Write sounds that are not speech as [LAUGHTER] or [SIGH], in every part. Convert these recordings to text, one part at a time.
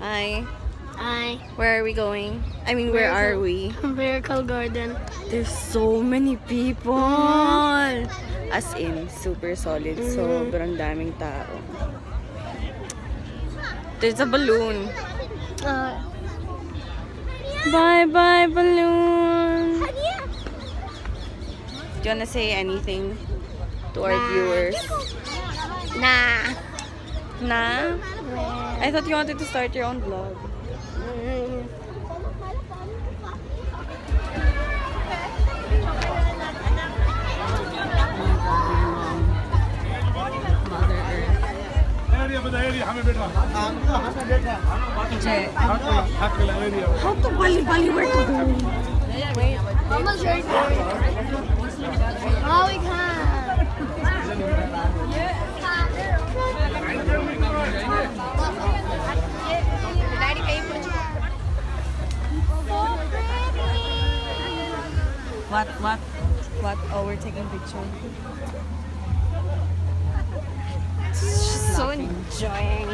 Hi. Hi. Where are we going? I mean, where are we? [LAUGHS] Miracle Garden. There's so many people. As in, super solid. Sobrang daming tao. There's a balloon. Uh, Bye bye balloon. Do you wanna say anything to our Nah. viewers? nah. Nah? I thought you wanted to start your own vlog. How to Bali Bali where to go? Wait. How much are Picture. She's so enjoying.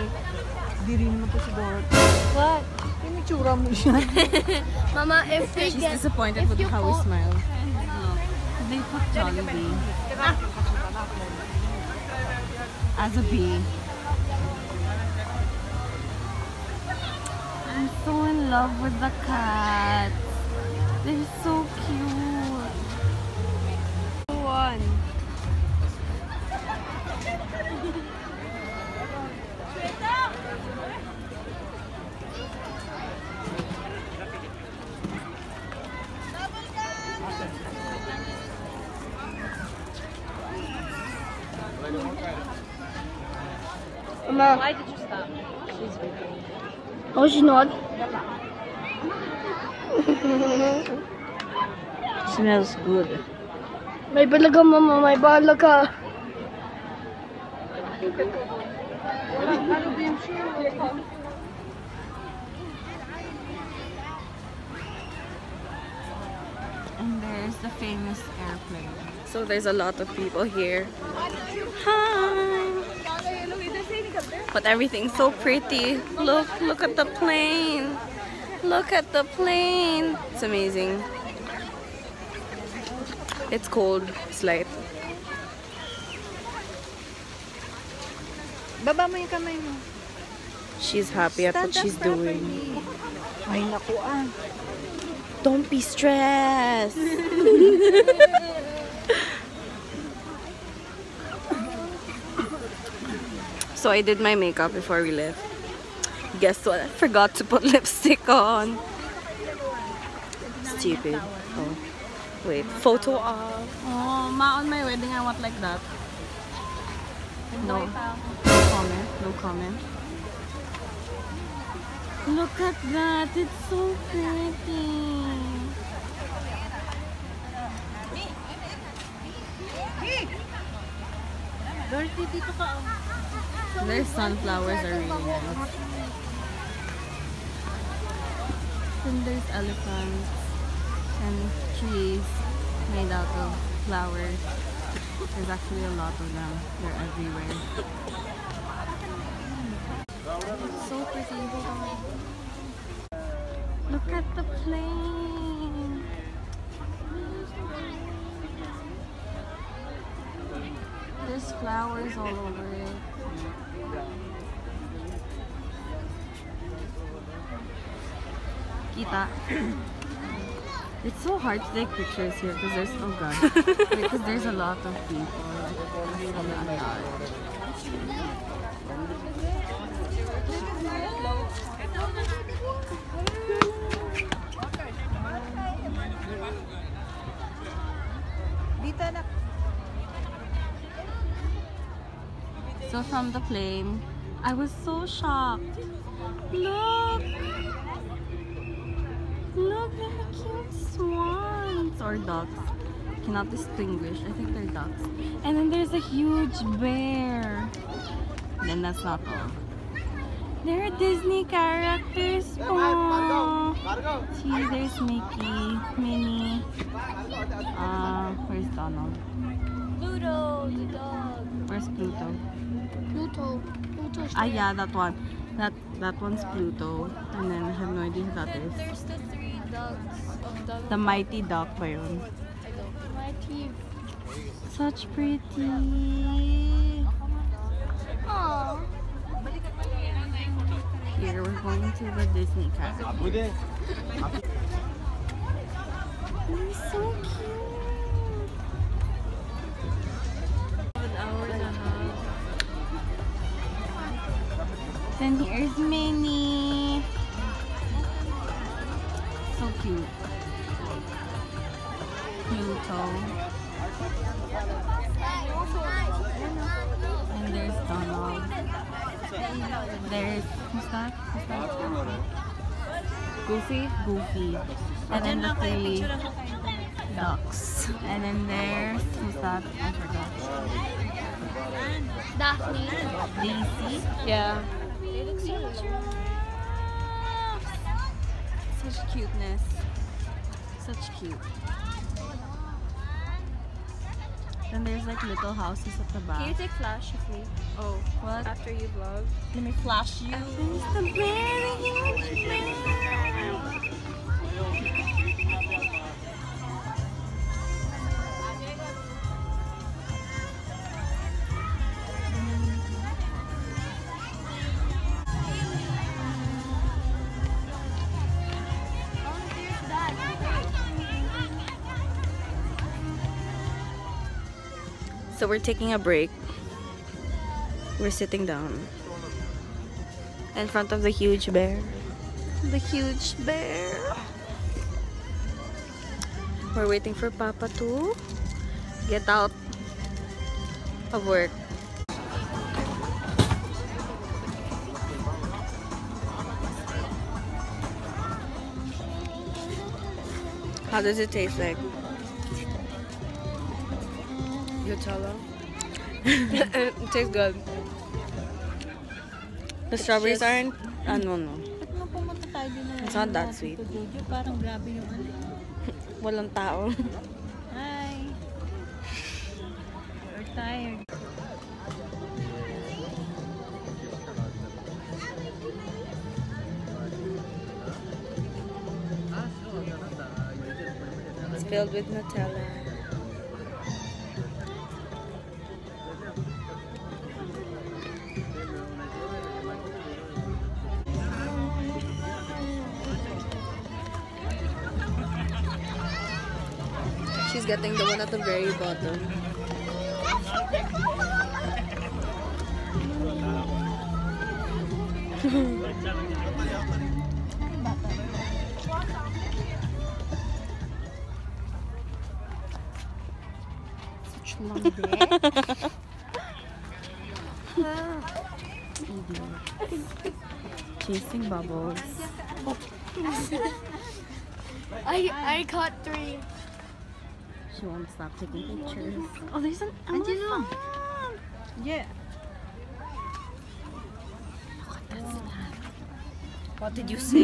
Di rin naman to si Dorothy. What? Yung itsura mo siya. Mama, if we She's get... disappointed with you how we put- smile. Look, they put Jollibee as a bee. I'm so in love with the cats. They're so cute. One. Mama. Why did you stop? She's waiting. Oh, she's not. Smells good. May balaga, mama. May balaga. And there's the famous airplane. So there's a lot of people here. Hi! But everything's so pretty. Look, look at the plane. Look at the plane. It's amazing. It's cold. It's light. Baba mo yung kamay mo. She's happy at what Stand she's doing. Ay, naku ah. Don't be stressed. [LAUGHS] so I did my makeup before we left. Guess what? I forgot to put [LAUGHS] lipstick on. Stupid. Oh. Wait. Photo of. Oh, ma on my wedding I want like that. No. No um, comment. No comment. Look at that. It's so pretty. Dorothy, dito ka. oh. Their sunflowers are really nice. And there's elephants and trees made out of flowers. There's actually a lot of them. They're everywhere. So pretty. Look at the plane. There's flowers all over it. Kita. It's so hard to take pictures here because there's oh god [LAUGHS] because there's a lot of people. Wala, a lot. So from the plane, I was so shocked. Look! Look, they're cute swans or ducks. Cannot distinguish. I think they're ducks. And then there's a huge bear. Then that's not all. There are Disney characters. Oh, see, there's Mickey, Minnie. Uh, where's Donald? Pluto, the dog. Where's Pluto? Pluto. Pluto. Ah, yeah, that one. That that one's Pluto. And then I have no idea who that is. There's the Mighty Duck ba yun? mighty. Such pretty. Aww. Here we're going to the Disney Castle. They're so cute. Then here's Minnie. So cute. Pluto. And there's Donald. There's who's that? Who's that? Goofy? Goofy. And then the three ducks. And then there's who's that? I forgot. Daphne. Daisy. Yeah. Such cuteness. Such cute. Then there's like little houses at the back. Can you take flash of me? Oh, what? After you vlog. Let me flash you. So we're taking a break. We're sitting down in front of the huge bear. The huge bear. We're waiting for Papa to get out of work. How does it taste like? Nutella. [LAUGHS] it tastes good. The strawberries aren't. Ah, no, no. Ba't mo pumunta tayo din na It's not that sweet. Parang grabe yung ano. [LAUGHS] Walang tao. Hi. We're tired. It's filled with Nutella. Getting the one at the very bottom. Such long day. [LAUGHS] Chasing bubbles. I I caught three. She won't stop taking pictures. Oh, there's an Andyan elephant. Yeah. What did you say?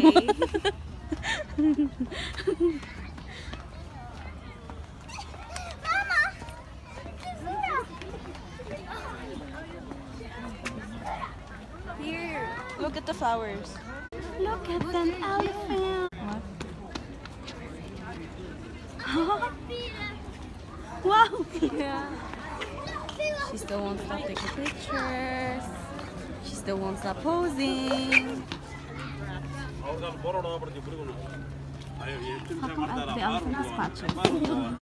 Here, look at the flowers. Look at the elephant. What? [LAUGHS] Wow! Yeah. She still won't stop taking pictures. She still won't stop posing. How come the elephant has patches?